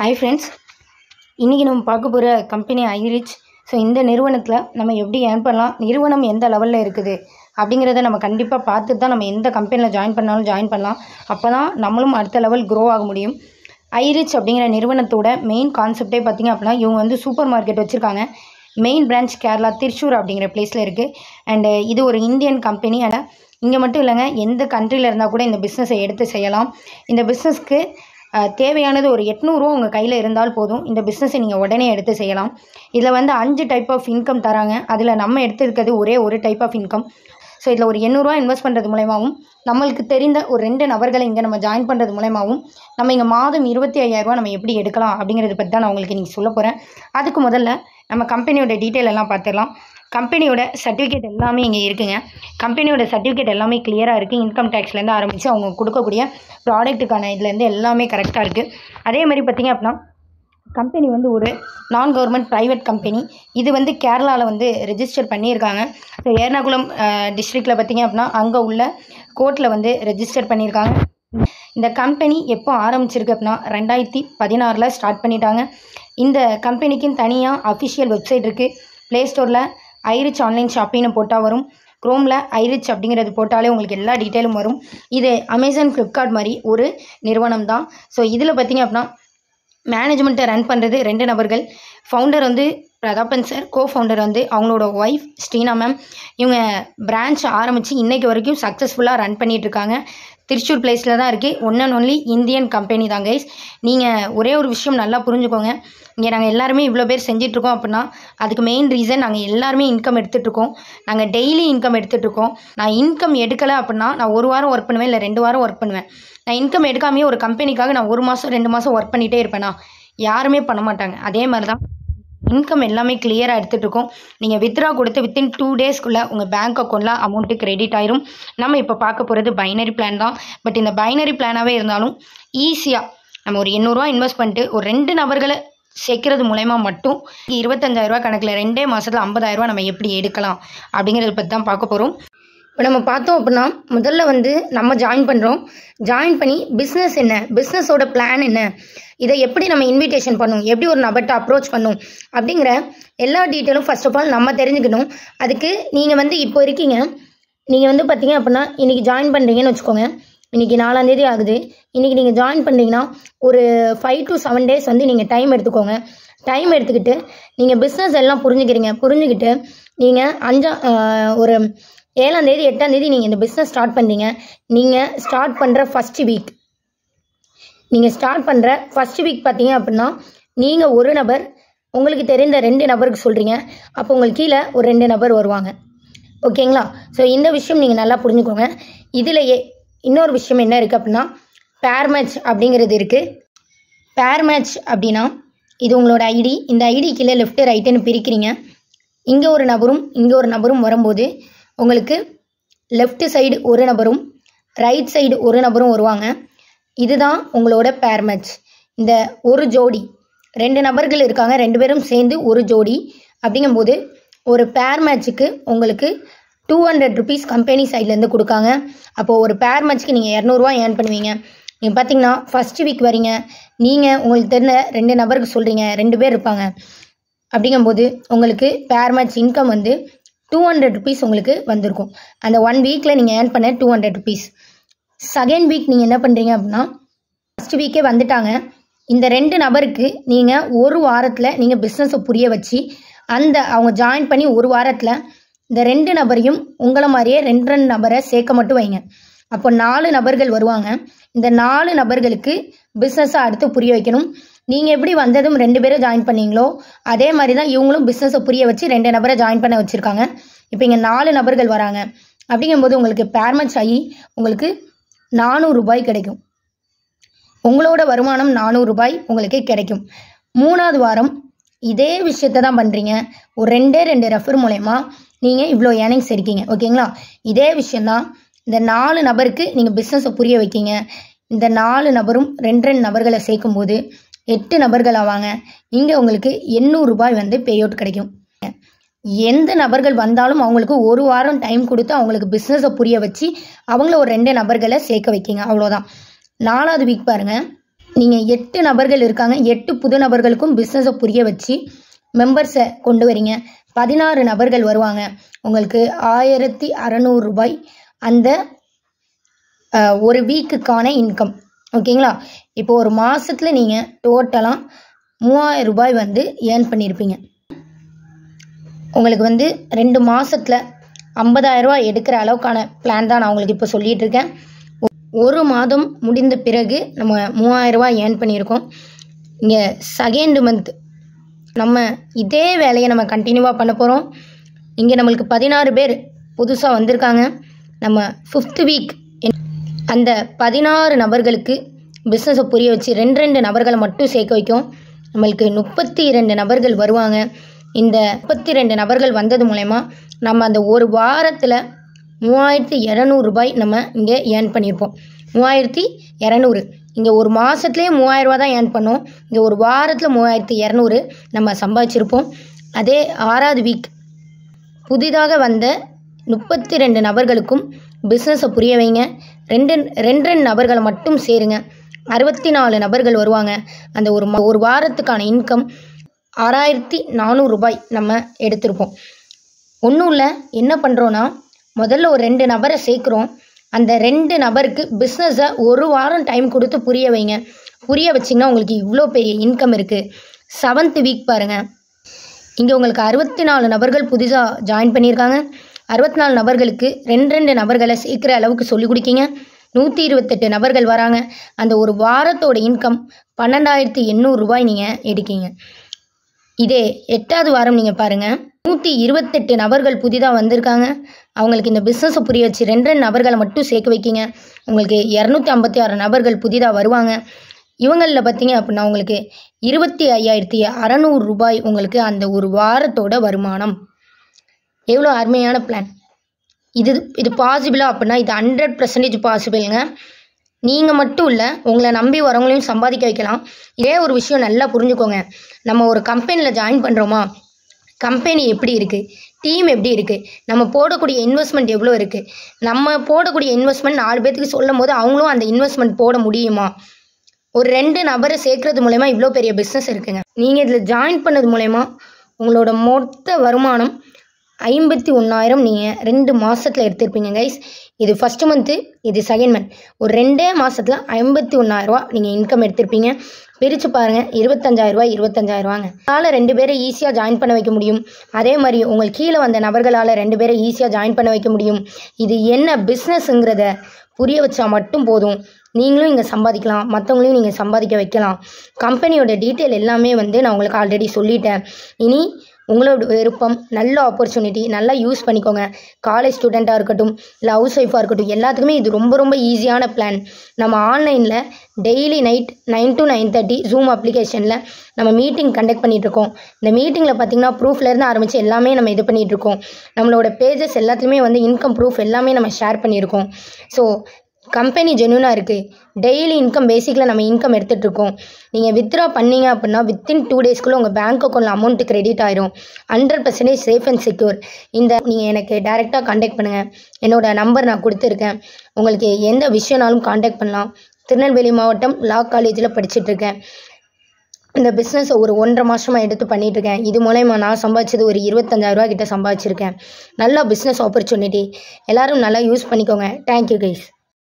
Hi friends இன்றைக்கி நம்ம பார்க்க போகிற கம்பெனி ஐரிச். ஸோ இந்த நிறுவனத்தில் நம்ம எப்படி ஏர்ன் பண்ணலாம்? நிறுவனம் எந்த லெவலில் இருக்குது? அப்படிங்கிறத நம்ம கண்டிப்பாக பார்த்துட்டு தான் நம்ம எந்த கம்பெனியில் ஜாயின் பண்ணாலும் ஜாயின் பண்ணலாம். அப்போ தான் நம்மளும் அடுத்த லெவல் க்ரோ ஆக முடியும். ஐரிச் அப்படிங்கிற நிறுவனத்தோட மெயின் கான்செப்டே பார்த்திங்க அப்படின்னா இவங்க வந்து சூப்பர் மார்க்கெட் வச்சுருக்காங்க. மெயின் பிரான்ச் கேரளா திருச்சூர் அப்படிங்கிற பிளேஸில் இருக்குது அண்டு இது ஒரு இந்தியன் கம்பெனி ஆனால் இங்கே மட்டும் இல்லைங்க எந்த கண்ட்ரியில் இருந்தால் கூட இந்த பிஸ்னஸை எடுத்து செய்யலாம். இந்த பிஸ்னஸ்க்கு தேவையானது ஒரு எட்நூறுவா உங்கள் கையில் இருந்தால் போதும். இந்த பிஸ்னஸை நீங்கள் உடனே எடுத்து செய்யலாம். இதில் வந்து அஞ்சு டைப் ஆஃப் இன்கம் தராங்க. அதில் நம்ம எடுத்துருக்கிறது ஒரே ஒரு டைப் ஆஃப் இன்கம் ஸோ இதில் ஒரு எண்ணூறுரூவா இன்வெஸ்ட் பண்ணுறது மூலயமாவும் நம்மளுக்கு தெரிந்த ஒரு ரெண்டு நபர்களை இங்கே நம்ம ஜாயின் பண்ணுறது மூலயமாவும் நம்ம இங்கே மாதம் இருபத்தி ஐயாயிரரூவா நம்ம எப்படி எடுக்கலாம் அப்படிங்கிறத பற்றி தான் நான் உங்களுக்கு நீங்கள் சொல்ல போகிறேன் அதுக்கு முதல்ல நம்ம கம்பெனியோட டீட்டெயில் எல்லாம் பார்த்துடலாம். கம்பெனியோட சர்டிஃபிகேட் எல்லாமே இங்கே இருக்குங்க. கம்பெனியோட சர்டிஃபிகேட் எல்லாமே கிளியராக இருக்குது இன்கம் டேக்ஸ்லேருந்து ஆரம்பித்து அவங்க கொடுக்கக்கூடிய ப்ராடக்ட்டுக்கான இதுலேருந்து எல்லாமே கரெக்டாக இருக்குது அதே மாதிரி பார்த்திங்க அப்படின்னா கம்பெனி வந்து ஒரு நான் கவர்மெண்ட் ப்ரைவேட் கம்பெனி இது வந்து கேரளாவில் வந்து ரெஜிஸ்டர் பண்ணியிருக்காங்க. ஸோ எர்ணாகுளம் டிஸ்ட்ரிக்டில் பார்த்திங்க அப்படின்னா அங்கே உள்ள கோர்ட்டில் வந்து ரெஜிஸ்டர் பண்ணியிருக்காங்க. இந்த கம்பெனி எப்போ ஆரம்பிச்சிருக்கு அப்படின்னா ரெண்டாயிரத்தி பதினாறில் ஸ்டார்ட் பண்ணிட்டாங்க. இந்த கம்பெனிக்குன்னு தனியாக அஃபிஷியல் வெப்சைட் இருக்குது ப்ளே ஸ்டோரில் ஐரிச் ஆன்லைன் ஷாப்பிங்னு போட்டால் வரும். க்ரோமில் ஐரிச் அப்படிங்கிறது போட்டாலே உங்களுக்கு எல்லா டீட்டெயிலும் வரும். இது அமேசான் ஃப்ளிப்கார்ட் மாதிரி ஒரு நிறுவனம் தான் ஸோ இதில் பார்த்திங்க அப்படின்னா மேனேஜ்மெண்ட்டை ரன் பண்ணுறது ரெண்டு நபர்கள். ஃபவுண்டர் வந்து பிரதாபன் சார் கோ ஃபவுண்டர் வந்து அவங்களோட ஒய்ஃப் ஸ்ரீனா மேம் இவங்க பிரான்ச் ஆரம்பித்து இன்றைக்கு வரைக்கும் சக்ஸஸ்ஃபுல்லாக ரன் பண்ணிகிட்ருக்காங்க திருச்சூர் பிளேஸில் தான் இருக்குது one and only Indian company தான் கைஸ் நீங்கள் ஒரே ஒரு விஷயம் நல்லா புரிஞ்சுக்கோங்க. இங்கே நாங்கள் எல்லாருமே இவ்வளோ பேர் செஞ்சிட்ருக்கோம் அப்படின்னா அதுக்கு மெயின் ரீசன் நாங்கள் எல்லாருமே இன்கம் எடுத்துகிட்ருக்கோம் நாங்கள் டெய்லி இன்கம் எடுத்துகிட்ருக்கோம் நான் இன்கம் எடுக்கலை அப்படின்னா நான் ஒரு வாரம் ஒர்க் பண்ணுவேன் இல்லை ரெண்டு வாரம் ஒர்க் பண்ணுவேன். நான் இன்கம் எடுக்காமையே ஒரு கம்பெனிக்காக நான் ஒரு மாதம் ரெண்டு மாதம் ஒர்க் பண்ணிகிட்டே இருப்பேனா? யாருமே பண்ண மாட்டாங்க. அதே மாதிரி தான் இன்கம் எல்லாமே கிளியராக எடுத்துகிட்டு இருக்கோம். நீங்கள் வித்ரா கொடுத்து வித்தின் டூ டேஸ்க்குள்ளே உங்கள் பேங்க் அக்கௌண்ட்டில் அமௌண்ட்டு கிரெடிட் ஆயிரும். நம்ம இப்போ பார்க்க போகிறது பைனரி பிளான் தான். பட் இந்த பைனரி பிளானாகவே இருந்தாலும் ஈஸியாக நம்ம ஒரு எண்ணூறுரூவா இன்வெஸ்ட் பண்ணிட்டு ஒரு ரெண்டு நபர்களை சேர்க்கறது மூலயமா மட்டும் இருபத்தஞ்சாயிரரூவா கணக்கில் ரெண்டே மாதத்தில் ஐம்பதாயிரரூவா நம்ம எப்படி எடுக்கலாம் அப்படிங்கிறத பற்றி தான் பார்க்க போகிறோம் இப்போ நம்ம பார்த்தோம் அப்படின்னா முதல்ல வந்து நம்ம ஜாயின் பண்ணுறோம் ஜாயின் பண்ணி பிஸ்னஸ் என்ன? பிஸ்னஸோட பிளான் என்ன? இதை எப்படி நம்ம இன்விடேஷன் பண்ணும்? எப்படி ஒரு நபர்கிட்ட அப்ரோச் பண்ணும்? அப்படிங்கிற எல்லா டீட்டெயிலும் ஃபர்ஸ்ட் ஆஃப் ஆல் நம்ம தெரிஞ்சுக்கணும். அதுக்கு நீங்கள் வந்து இப்போ இருக்கீங்க. நீங்கள் வந்து பார்த்தீங்க அப்படின்னா இன்றைக்கி ஜாயின் பண்ணுறீங்கன்னு வச்சுக்கோங்க. இன்றைக்கி நாலாந்தேதி ஆகுது. இன்றைக்கி நீங்கள் ஜாயின் பண்ணுறீங்கன்னா ஒரு ஃபைவ் டு செவன் டேஸ் வந்து நீங்கள் டைம் எடுத்துக்கோங்க. டைம் எடுத்துக்கிட்டு நீங்கள் பிஸ்னஸ் எல்லாம் புரிஞ்சுக்கிறீங்க. புரிஞ்சுக்கிட்டு நீங்கள் அஞ்சா ஒரு ஏழாம் தேதி எட்டாம் தேதி நீங்கள் இந்த பிஸ்னஸ் ஸ்டார்ட் பண்ணுறீங்க நீங்கள் ஸ்டார்ட் பண்ணுற ஃபஸ்ட் வீக் நீங்கள் ஸ்டார்ட் பண்ணுற ஃபஸ்ட் வீக் பார்த்தீங்க அப்படின்னா நீங்கள் ஒரு நபர் உங்களுக்கு தெரிந்த ரெண்டு நபருக்கு சொல்கிறீங்க அப்போ உங்களுக்கு கீழே ஒரு ரெண்டு நபர் வருவாங்க. ஓகேங்களா? ஸோ இந்த விஷயம் நீங்கள் நல்லா புரிஞ்சுக்கோங்க. இதிலேயே இன்னொரு விஷயம் என்ன இருக்குது அப்படின்னா பேர் மேட்ச் அப்படிங்கிறது இருக்குது பேர் மேட்ச் அப்படின்னா இது உங்களோட ஐடி இந்த ஐடி கீழே லெஃப்ட்டு ரைட்டுன்னு பிரிக்கிறீங்க. இங்கே ஒரு நபரும் இங்கே ஒரு நபரும் வரும்போது உங்களுக்கு லெஃப்ட் சைடு ஒரு நபரும் ரைட் சைடு ஒரு நபரும் வருவாங்க. இதுதான் உங்களோட பேர் மேட்ச் இந்த ஒரு ஜோடி ரெண்டு நபர்கள் இருக்காங்க ரெண்டு பேரும் சேர்ந்து ஒரு ஜோடி அப்படிங்கும்போது ஒரு பேர் மேட்ச்சுக்கு உங்களுக்கு டூ ஹண்ட்ரட் ருபீஸ் கம்பெனி சைட்லேருந்து கொடுக்காங்க. அப்போது ஒரு பேர் மேட்ச்க்கு நீங்கள் இரநூறுவா ஏர்ன் பண்ணுவீங்க. நீங்கள் பார்த்தீங்கன்னா ஃபஸ்ட்டு வீக் வரீங்க. நீங்கள் உங்களுக்கு தெரிஞ்ச ரெண்டு நபருக்கு சொல்கிறீங்க ரெண்டு பேர் இருப்பாங்க. அப்படிங்கும்போது உங்களுக்கு பேர் மேட்ச் இன்கம் வந்து டூ ஹண்ட்ரட் ருபீஸ் உங்களுக்கு வந்திருக்கும். அந்த ஒன் வீக்கில் நீங்கள் ஏர்ன் பண்ண two hundred rupees second week நீங்கள் என்ன பண்ணுறீங்க அப்படின்னா ஃபஸ்ட் வீக்கே வந்துட்டாங்க. இந்த ரெண்டு நபருக்கு நீங்கள் ஒரு வாரத்தில் நீங்கள் பிஸ்னஸை புரிய வச்சு அந்த அவங்க ஜாயின் பண்ணி ஒரு வாரத்தில் இந்த ரெண்டு நபரையும் உங்களை மாதிரியே ரெண்டு ரெண்டு நபரை சேர்க்க மட்டும் வைங்க. அப்போ நாலு நபர்கள் வருவாங்க. இந்த நாலு நபர்களுக்கு பிஸ்னஸை அடுத்து புரிய வைக்கணும். நீங்கள் எப்படி வந்ததும் ரெண்டு பேரும் ஜாயின் பண்ணீங்களோ அதே மாதிரி தான் இவங்களும் பிஸ்னஸை புரிய வச்சு ரெண்டு நபரை ஜாயின் பண்ண வச்சுருக்காங்க. இப்போ இங்கே நாலு நபர்கள் வராங்க. அப்படிங்கும்போது உங்களுக்கு பேர்மேட்ச் ஆகி உங்களுக்கு நானூறு ரூபாய் கிடைக்கும். உங்களோட வருமானம் நானூறு ரூபாய் உங்களுக்கு கிடைக்கும். மூணாவது வாரம் இதே விஷயத்த தான் பண்ணுறீங்க ஒரு ரெண்டே ரெண்டு ரெஃபர் மூலயமா நீங்கள் இவ்வளோ ஏர்னிங்ஸ் இருக்கீங்க ஓகேங்களா? இதே விஷயந்தான் இந்த நாலு நபருக்கு நீங்கள் பிஸ்னஸை புரிய வைக்கீங்க. இந்த நாலு நபரும் ரெண்டு ரெண்டு நபர்களை சேர்க்கும்போது எட்டு நபர்கள் ஆவாங்க. இங்கே உங்களுக்கு எண்ணூறு ரூபாய் வந்து பே அவுட் கிடைக்கும். எந்த நபர்கள் வந்தாலும் அவங்களுக்கு ஒரு வாரம் டைம் கொடுத்து அவங்களுக்கு பிஸ்னஸை புரிய வச்சு அவங்கள ஒரு ரெண்டு நபர்களை சேர்க்க வைக்கிங்க. அவ்வளோதான் நாலாவது வீக் பாருங்க. நீங்கள் எட்டு நபர்கள் இருக்காங்க. எட்டு புது நபர்களுக்கும் பிஸ்னஸை புரிய வச்சு மெம்பர்ஸை கொண்டு வரீங்க. பதினாறு நபர்கள் வருவாங்க. உங்களுக்கு ஆயிரத்தி அறநூறு ரூபாய் அந்த ஒரு வீக்குக்கான இன்கம் ஓகேங்களா இப்போ ஒரு மாதத்தில் நீங்கள் டோட்டலாக மூவாயிரம் ரூபாய் வந்து ஏர்ன் பண்ணியிருப்பீங்க உங்களுக்கு வந்து ரெண்டு மாதத்தில் ஐம்பதாயிரரூபா எடுக்கிற அளவுக்கான பிளான் தான் நான் உங்களுக்கு இப்போ சொல்லிகிட்டு இருக்கேன். ஒரு மாதம் முடிந்த பிறகு நம்ம மூவாயிரரூபா ஏர்ன் பண்ணியிருக்கோம். இங்கே செகண்ட் மந்த் நம்ம இதே வேலையை நம்ம கண்டினியூவாக பண்ண போகிறோம் இங்கே நம்மளுக்கு பதினாறு பேர் புதுசாக வந்திருக்காங்க. நம்ம ஃபிஃப்த் வீக் அந்த பதினாறு நபர்களுக்கு பிஸ்னஸை புரிய வச்சு ரெண்டு ரெண்டு நபர்களை மட்டும் சேர்க்க வைக்கும். நம்மளுக்கு முப்பத்தி ரெண்டு நபர்கள் வருவாங்க. இந்த முப்பத்தி ரெண்டு நபர்கள் வந்தது மூலயமா நம்ம அந்த ஒரு வாரத்தில் மூவாயிரத்தி இரநூறுபாய் நம்ம இங்கே ஏர்ன் பண்ணியிருப்போம். மூவாயிரத்தி இரநூறு. இங்கே ஒரு மாதத்துலேயே மூவாயிரரூவா தான் ஏர்ன் பண்ணோம். இங்கே ஒரு வாரத்தில் மூவாயிரத்தி இரநூறு நம்ம சம்பாதிச்சிருப்போம். அதே ஆறாவது வீக் புதிதாக வந்த முப்பத்தி ரெண்டு நபர்களுக்கும் பிஸ்னஸை புரிய வைங்க. ரெண்டு ரெண்டு ரெண்டு நபர்களை மட்டும் சேருங்க. அறுபத்தி நாலு நபர்கள் வருவாங்க. அந்த ஒரு ஒரு வாரத்துக்கான இன்கம் ஆறாயிரத்தி நானூறு ரூபாய் நம்ம எடுத்திருப்போம். ஒன்றும் இல்லை என்ன பண்ணுறோன்னா முதல்ல ஒரு ரெண்டு நபரை சேர்க்குறோம். அந்த ரெண்டு நபருக்கு பிஸ்னஸை ஒரு வாரம் டைம் கொடுத்து புரிய வைங்க. புரிய வச்சிங்கன்னா உங்களுக்கு இவ்வளோ பெரிய இன்கம் இருக்குது செவன்த் வீக் பாருங்கள் இங்கே உங்களுக்கு அறுபத்தி நாலு நபர்கள் புதுசாக ஜாயின் பண்ணியிருக்காங்க. அறுபத்தி நாலு நபர்களுக்கு ரெண்டு ரெண்டு நபர்களை சேர்க்குற அளவுக்கு சொல்லிக் கொடுக்கீங்க. நூற்றி இருபத்தெட்டு நபர்கள் வராங்க. அந்த ஒரு வாரத்தோட இன்கம் பன்னெண்டாயிரத்தி எண்ணூறு ரூபாய் நீங்கள் எடுக்கீங்க. இதே எட்டாவது வாரம் நீங்கள் பாருங்கள் நூற்றி இருபத்தெட்டு நபர்கள் புதிதாக வந்திருக்காங்க. அவங்களுக்கு இந்த பிஸ்னஸை புரிய வச்சு ரெண்டு ரெண்டு நபர்களை மட்டும் சேர்க்க வைக்கிங்க. உங்களுக்கு இரநூத்தி ஐம்பத்தி ஆறு நபர்கள் புதிதாக வருவாங்க. இவங்களில் பார்த்தீங்க அப்படின்னா உங்களுக்கு இருபத்தி ஐயாயிரத்தி அறநூறு ரூபாய் உங்களுக்கு அந்த ஒரு வாரத்தோட வருமானம். எவ்வளோ அருமையான பிளான் இது இது பாசிபிளா அப்படின்னா இது ஹண்ட்ரட் பர்சன்டேஜ் பாசிபிளுங்க நீங்கள் மட்டும் இல்லை உங்களை நம்பி வரவங்களையும் சம்பாதிக்க வைக்கலாம். இதே ஒரு விஷயம் நல்லா புரிஞ்சுக்கோங்க. நம்ம ஒரு கம்பெனியில் ஜாயின் பண்ணுறோமா கம்பெனி எப்படி இருக்குது டீம் எப்படி இருக்குது நம்ம போடக்கூடிய இன்வெஸ்ட்மெண்ட் எவ்வளோ இருக்குது நம்ம போடக்கூடிய இன்வெஸ்ட்மெண்ட் நாலு பேர்த்துக்கு சொல்லும் போது அவங்களும் அந்த இன்வெஸ்ட்மெண்ட் போட முடியுமா? ஒரு ரெண்டு நபரை சேர்க்கறது மூலயமா இவ்வளோ பெரிய பிஸ்னஸ் இருக்குங்க. நீங்கள் இதில் ஜாயின் பண்ணது மூலயமா உங்களோட மொத்த வருமானம் ஐம்பத்தி ஒன்றாயிரம் நீங்கள் ரெண்டு மாதத்தில் எடுத்திருப்பீங்க கைஸ் இது ஃபஸ்ட்டு மந்த்து இது செகண்ட் மந்த் ஒரு ரெண்டே மாதத்தில் ஐம்பத்தி ஒன்றாயிரரூவா நீங்கள் இன்கம் எடுத்திருப்பீங்க. பிரித்து பாருங்கள் இருபத்தஞ்சாயிரரூவா இருபத்தஞ்சாயிரரூவாங்க அதனால் ரெண்டு பேரை ஈஸியாக ஜாயின் பண்ண வைக்க முடியும். அதே மாதிரி உங்கள் கீழே வந்த நபர்களால் ரெண்டு பேரை ஈஸியாக ஜாயின் பண்ண வைக்க முடியும். இது என்ன பிஸ்னஸ்ங்கிறத புரிய வச்சா மட்டும் போதும். நீங்களும் இங்கே சம்பாதிக்கலாம் மற்றவங்களையும் நீங்கள் சம்பாதிக்க வைக்கலாம். கம்பெனியோட டீட்டெயில் எல்லாமே வந்து நான் உங்களுக்கு ஆல்ரெடி சொல்லிட்டேன். இனி உங்களோட விருப்பம் நல்ல ஆப்பர்ச்சுனிட்டி நல்லா யூஸ் பண்ணிக்கோங்க. காலேஜ் ஸ்டூடெண்ட்டாக இருக்கட்டும் இல்லை ஹவுஸ் ஒய்ஃபாக இருக்கட்டும் எல்லாத்துக்குமே இது ரொம்ப ரொம்ப ஈஸியான பிளான் நம்ம ஆன்லைனில் daily night nine to nine thirty zoom அப்ளிகேஷனில் நம்ம மீட்டிங் கண்டக்ட் பண்ணிகிட்ருக்கோம் இந்த மீட்டிங்கில் பார்த்தீங்கன்னா ப்ரூஃப்லேருந்து ஆரம்பித்து எல்லாமே நம்ம இது பண்ணிகிட்ருக்கோம் நம்மளோட பேஜஸ் எல்லாத்துலேயுமே வந்து இன்கம் ப்ரூஃப் எல்லாமே நம்ம ஷேர் பண்ணியிருக்கோம். ஸோ கம்பெனி ஜென்யூனாக இருக்குது டெய்லி இன்கம் பேசிக்கில் நம்ம இன்கம் எடுத்துகிட்ருக்கோம் நீங்கள் வித்ட்ரா பண்ணீங்க அப்படின்னா வித்தின் டூ டேஸ்க்குள்ளே உங்கள் பேங்க் அக்கௌண்ட்டில் அமௌண்ட்டு கிரெடிட் ஆயிரும். Hundred percentage safe and secure இந்த நீங்கள் எனக்கு டேரெக்டாக காண்டாக்ட் பண்ணுங்கள் என்னோட நம்பர் நான் கொடுத்துருக்கேன். உங்களுக்கு எந்த விஷயம்னாலும் காண்டாக்ட் பண்ணலாம். திருநெல்வேலி மாவட்டம் லா காலேஜில் படிச்சுட்ருக்கேன் இந்த பிஸ்னஸை ஒரு ஒன்றரை மாதமாக எடுத்து பண்ணிகிட்ருக்கேன் இது மூலயமா நான் சம்பாதிச்சது ஒரு இருபத்தஞ்சாயிரரூவா கிட்ட சம்பாதிச்சிருக்கேன். நல்ல பிஸ்னஸ் ஆப்பர்ச்சுனிட்டி எல்லோரும் நல்லா யூஸ் பண்ணிக்கோங்க. Thank you guys